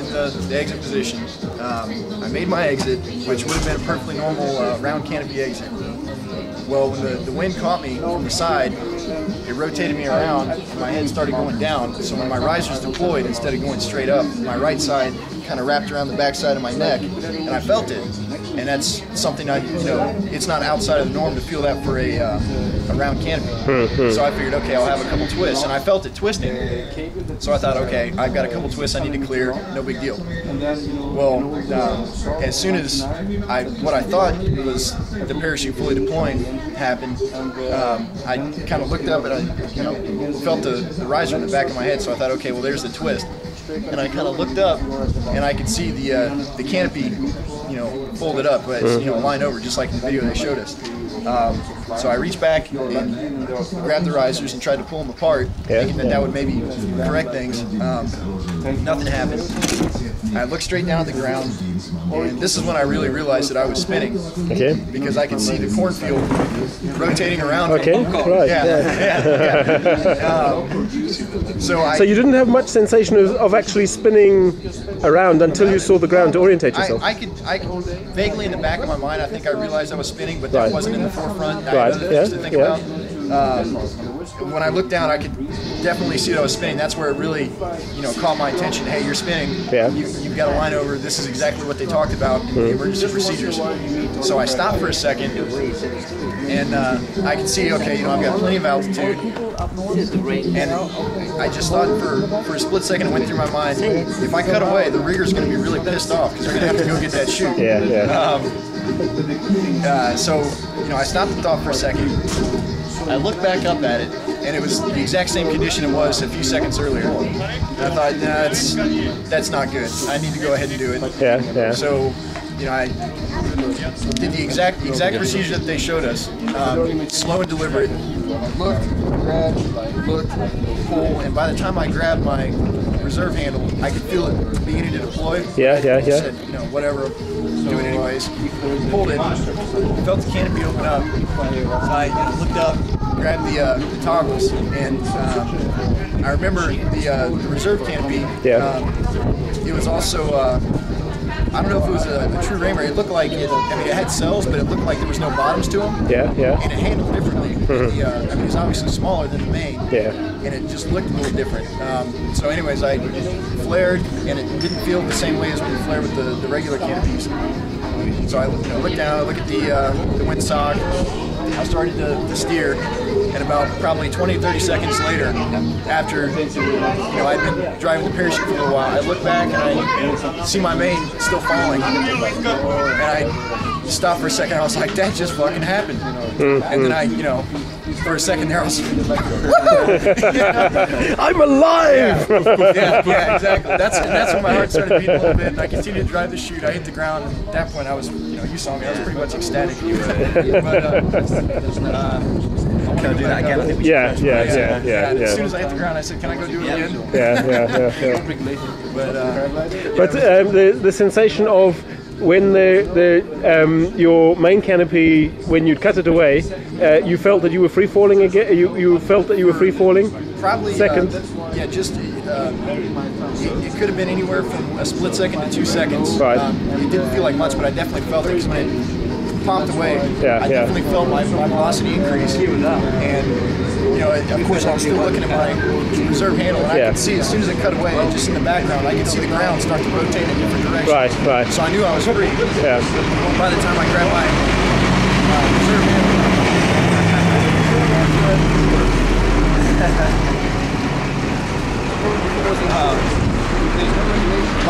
in the, the exit position. Um, I made my exit, which would have been a perfectly normal uh, round canopy exit. Well, when the, the wind caught me from the side, it rotated me around, and my head started going down. So when my risers deployed, instead of going straight up, my right side kind of wrapped around the back side of my neck, and I felt it. And that's something I, you know, it's not outside of the norm to feel that for a, uh, a round canopy. So I figured, okay, I'll have a couple twists, and I felt it twisting. So I thought, okay, I've got a couple twists I need to clear, no big deal. Well, um, as soon as I, what I thought was the parachute fully deploying happened, um, I kind of looked up and I, you know, felt the, the riser in the back of my head. So I thought, okay, well, there's the twist. And I kind of looked up and I could see the uh, the canopy, you know, folded up, but you know, lined over, just like in the video they showed us. Um, so I reached back and grabbed the risers and tried to pull them apart, Yeah. thinking that that would maybe correct things. Um, nothing happened. I looked straight down at the ground, and this is when I really realized that I was spinning Okay. because I could see the cornfield rotating around. Okay. Right. Yeah, yeah. yeah, yeah. Um, so I, So you didn't have much sensation of, of actually spinning around until you saw the ground to orientate yourself. I could, I could, vaguely in the back of my mind, I think I realized I was spinning, but that Right. wasn't in the forefront. Right, yeah, to think yeah. about. Um, when I looked down, I could definitely see that I was spinning. That's where it really, you know, caught my attention. Hey, you're spinning. Yeah. You, you've got a line over. This is exactly what they talked about in Mm-hmm. the emergency procedures. So I stopped for a second, and uh, I could see, okay, you know, I've got plenty of altitude. And I just thought for, for a split second, it went through my mind, if I cut away, the rigger's going to be really pissed off because they're going to have to go get that chute. yeah, yeah. Uh, so, you know, I stopped the thought for a second. I looked back up at it, and it was the exact same condition it was a few seconds earlier. And I thought, nah, that's, that's not good. I need to go ahead and do it. Yeah, yeah. So, you know, I did the exact exact procedure that they showed us, um, slow and deliberate. Looked, grabbed, looked, pull, and by the time I grabbed my reserve handle, I could feel it beginning to deploy. Yeah, yeah, I yeah. Said, you know, whatever, do it anyways. Pulled it, felt the canopy open up. So I you know, looked up, grabbed the, uh, the toggles, and um, I remember the, uh, the reserve canopy. Yeah. Um, it was also. Uh, I don't know if it was a, a true ram-air. It looked like it. I mean, it had cells, but it looked like there was no bottoms to them. Yeah, yeah. And it handled differently. The, uh, I mean, it's obviously smaller than the main. Yeah. And it just looked a little different. Um, so, anyways, I flared, and it didn't feel the same way as when you flare with the, the regular canopies. So I you know, looked down, I looked at the uh, the windsock. I started to, to steer, and about probably 20, 30 seconds later, after you know I'd been driving the parachute for a while, I look back and I see my main still falling, and I stopped for a second. I was like, that just fucking happened. And then I, you know, for a second there, I was, like, I'm alive! yeah, yeah, exactly. That's that's when my heart started beating a little bit, and I continued to drive the chute. I hit the ground, and at that point, I was, you know, you saw me. I was pretty much ecstatic. But, uh, uh, Can I do that again? I think we Yeah, yeah, yeah, yeah, and As soon as I hit the ground, I said, "Can I go do it again?" Yeah, yeah, yeah, yeah. But uh, But um, the the sensation of when the the um, your main canopy when you'd cut it away, uh, you felt that you were free falling again. You you felt that you were free falling. probably Second. Uh, yeah, just uh, it, it could have been anywhere from a split second to two seconds. Right. Um, it didn't feel like much, but I definitely felt it because when it popped away, Yeah, I yeah. definitely felt my, my velocity increase. And you know, of course, I was still looking at my reserve handle, and I could see as soon as it cut away, just in the background, I could see the ground start to rotate in different directions. Right, right. So I knew I was free. Yeah. By the time I grabbed my uh, reserve handle.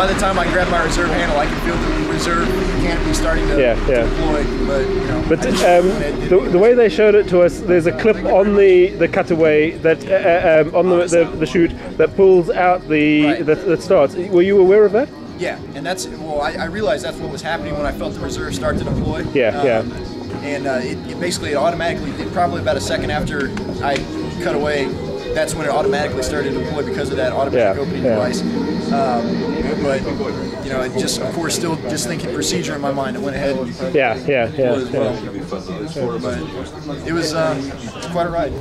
By the time I grabbed my reserve handle, I could feel the reserve canopy starting to, Yeah, yeah. deploy. But you know, But um, the, the way they showed it to us, there's a clip on the, the cutaway that uh, um, on the, the the chute that pulls out the Right. that, that starts. Were you aware of that? Yeah, and that's well. I, I realized that's what was happening when I felt the reserve start to deploy. Yeah, yeah. And uh, it, it basically it automatically did probably about a second after I cut away. That's when it automatically started to deploy because of that automatic Yeah, opening yeah. device. Um, but you know, just of course still just thinking procedure in my mind. I went ahead and Yeah, yeah, yeah. as yeah. But it was uh, quite a ride.